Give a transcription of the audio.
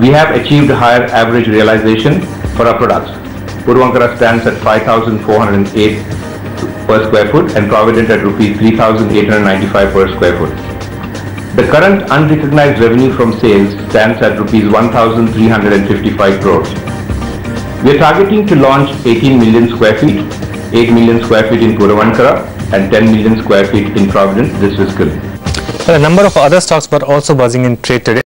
We have achieved higher average realization for our products. Puravankara stands at 5,408 per square foot and Provident at rupees 3,895 per square foot. The current unrecognized revenue from sales stands at rupees 1,355 crores. We are targeting to launch 18 million square feet, 8 million square feet in Puravankara and 10 million square feet in Provident this fiscal. A number of other stocks were also buzzing in trade today.